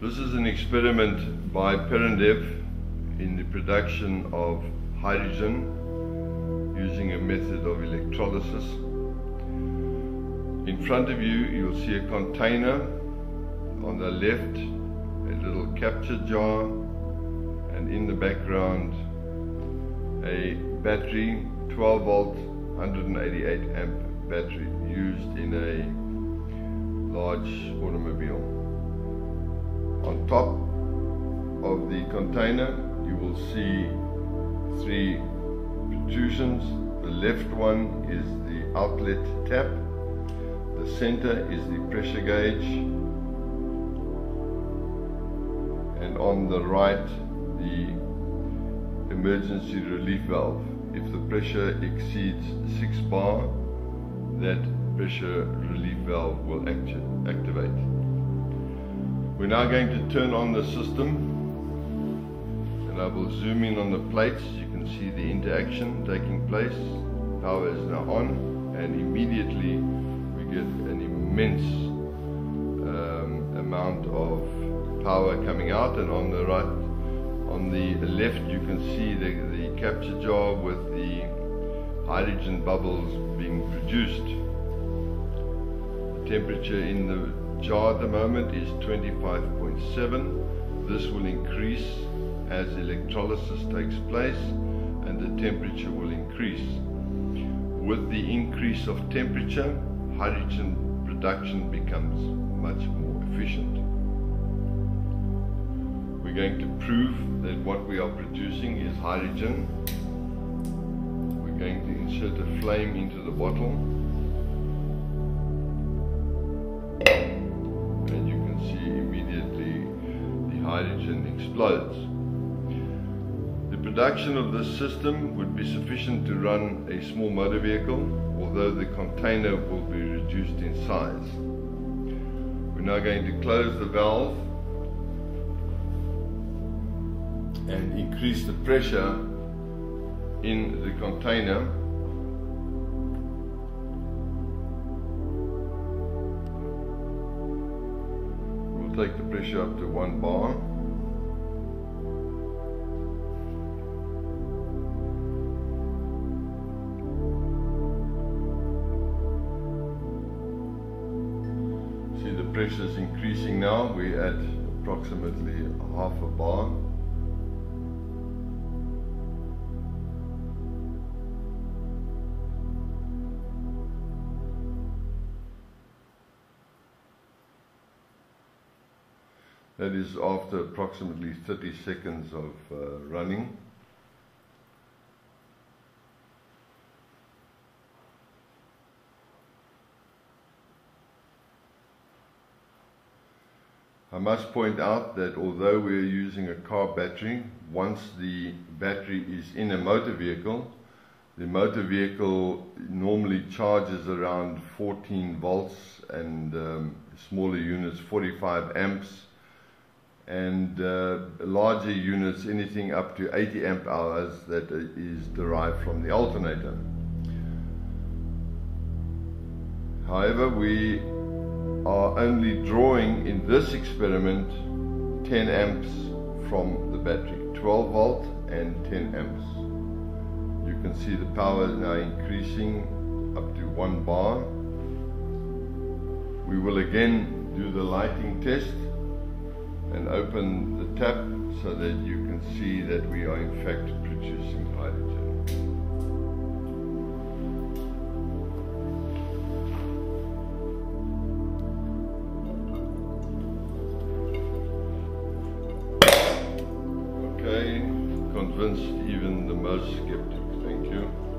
This is an experiment by Perendev in the production of hydrogen using a method of electrolysis. In front of you, you'll see a container. On the left, a little capture jar, and in the background, a battery, 12 volt, 188 amp battery used in a large automobile. On top of the container, you will see three protrusions. The left one is the outlet tap. The center is the pressure gauge. And on the right, the emergency relief valve. If the pressure exceeds 6 bar, that pressure relief valve will acti activate. We're now going to turn on the system and I will zoom in on the plates. You can see the interaction taking place. Power is now on and immediately we get an immense um, amount of power coming out and on the right on the left you can see the, the capture jar with the hydrogen bubbles being produced. The temperature in the jar at the moment is 25.7. This will increase as electrolysis takes place and the temperature will increase. With the increase of temperature, hydrogen production becomes much more efficient. We're going to prove that what we are producing is hydrogen. We're going to insert a flame into the bottle. Hydrogen explodes. The production of this system would be sufficient to run a small motor vehicle, although the container will be reduced in size. We're now going to close the valve and increase the pressure in the container. We'll take the pressure up to one bar pressure is increasing now. We're at approximately half a bar. That is after approximately 30 seconds of uh, running. I must point out that although we are using a car battery, once the battery is in a motor vehicle, the motor vehicle normally charges around 14 volts and um, smaller units 45 amps and uh, larger units anything up to 80 amp hours that is derived from the alternator. However, we are only drawing in this experiment 10 amps from the battery 12 volt and 10 amps. You can see the power is now increasing up to 1 bar. We will again do the lighting test and open the tap so that you can see that we are in fact producing hydrogen even the most skeptic. Thank you.